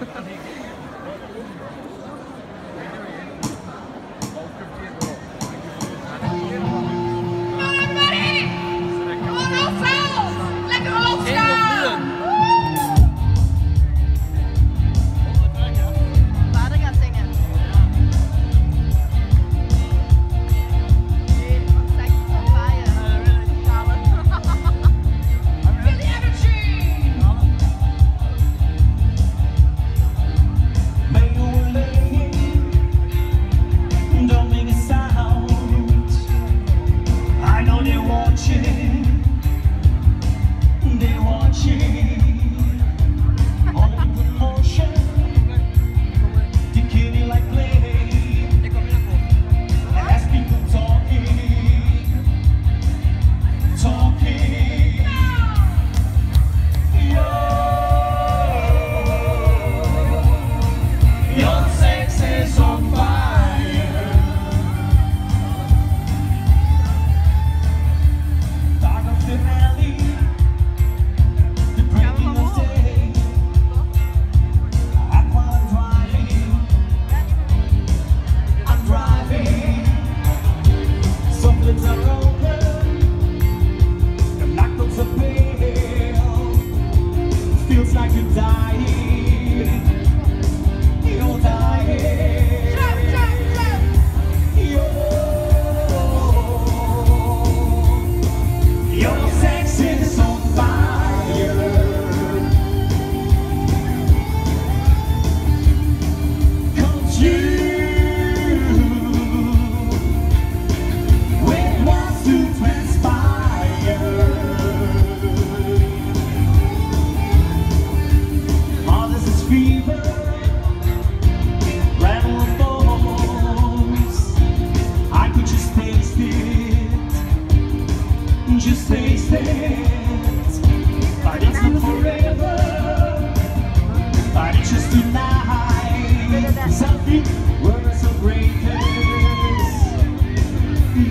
Yeah.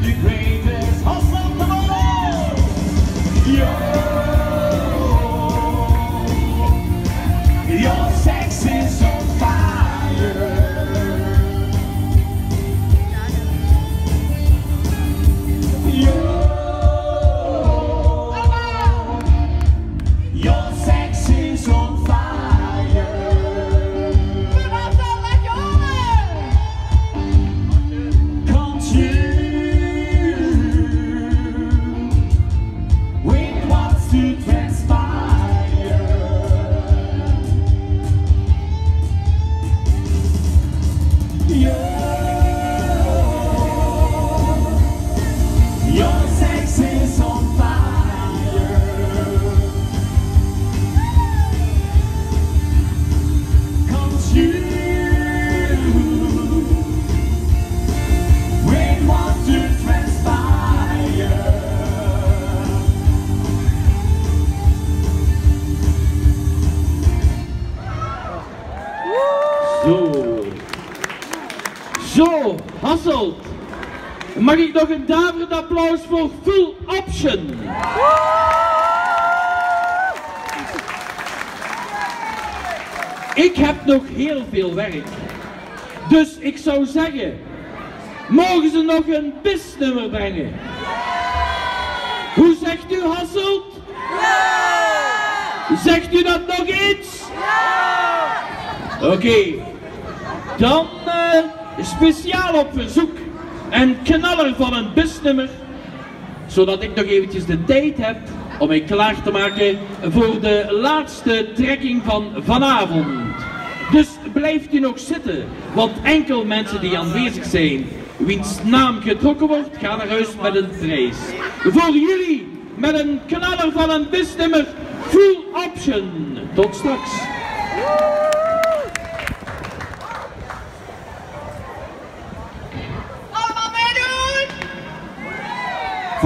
the. Zo, Hasselt. Mag ik nog een daverend applaus voor Full Option? Ik heb nog heel veel werk. Dus ik zou zeggen, mogen ze nog een bisnummer brengen? Hoe zegt u Hasselt? Zegt u dat nog eens? Oké, dan speciaal op verzoek een knaller van een busnummer, zodat ik nog eventjes de tijd heb om mij klaar te maken voor de laatste trekking van vanavond. Dus blijft u nog zitten, want enkel mensen die aanwezig zijn, wiens naam getrokken wordt, gaan naar huis met een prijs. Voor jullie met een knaller van een busnummer, full option. Tot straks.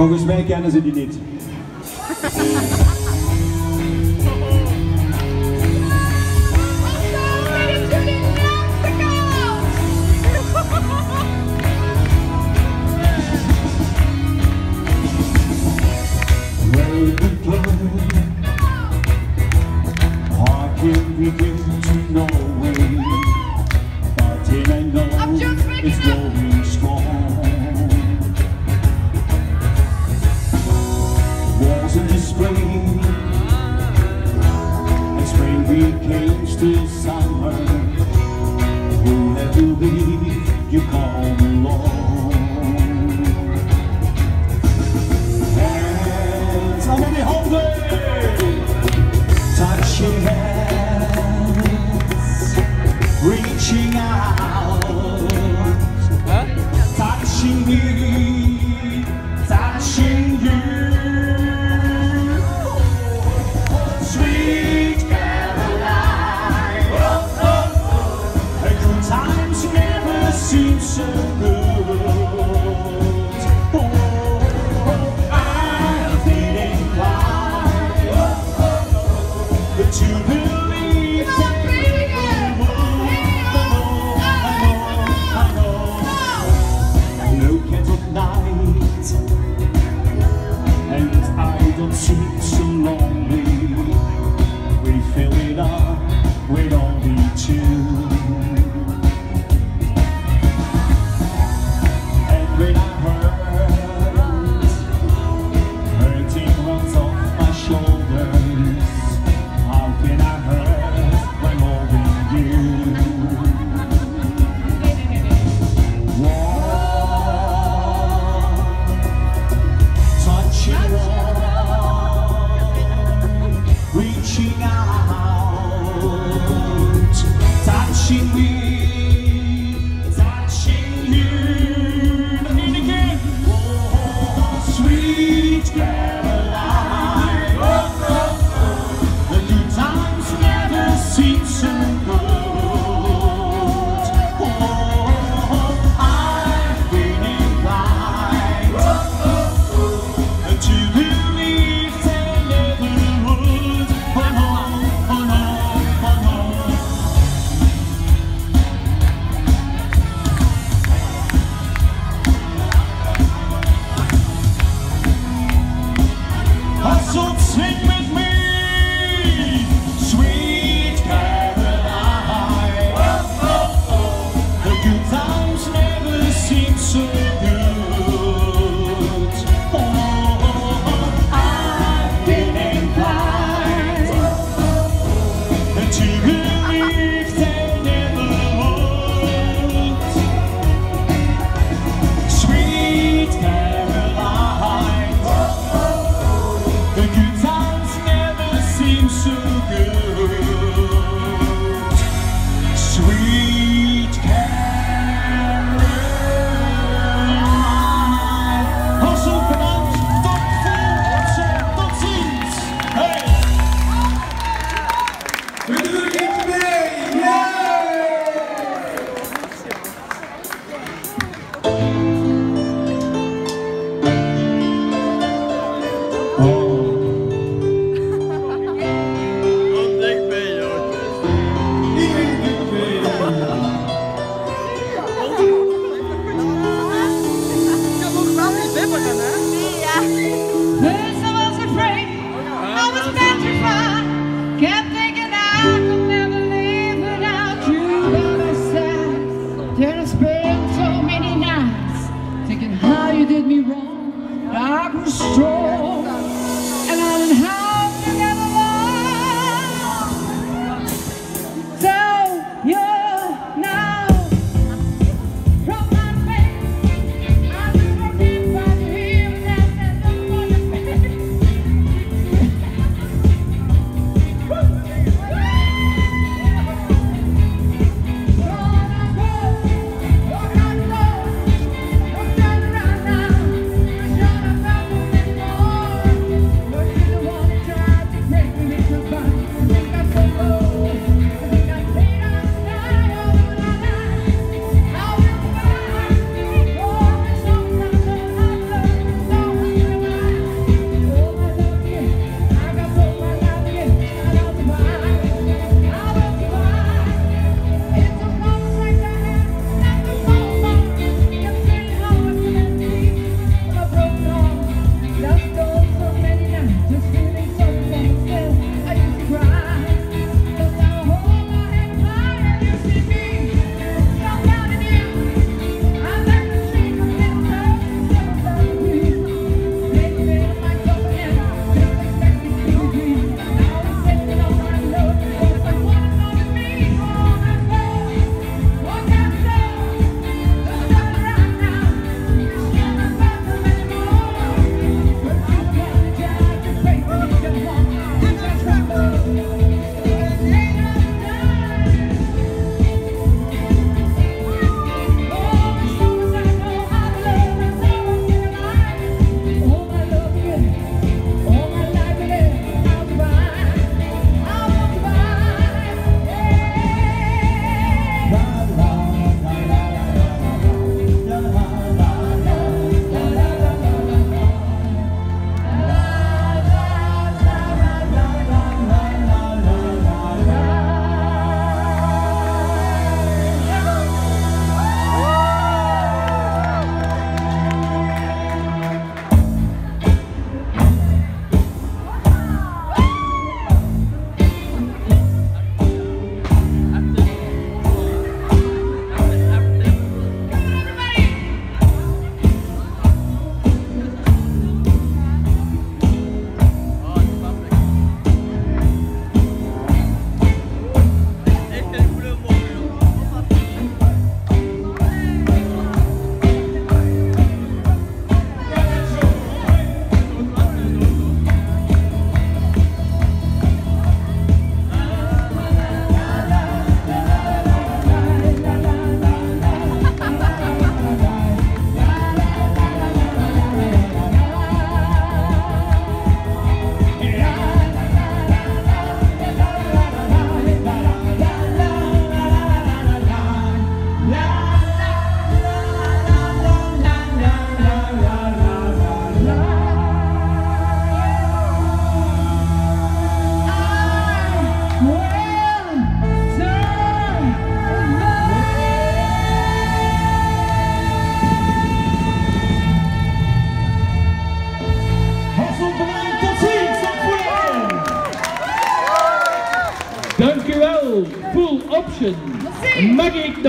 Volgens mij kennen ze die niet. still summer. Would I believe you come along. Hands up in the hallway Touching hands Reaching out huh? Touching you. ocean. Touching out, touching me. Yeah.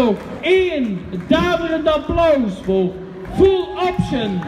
Nog één daverend applaus voor Full Option?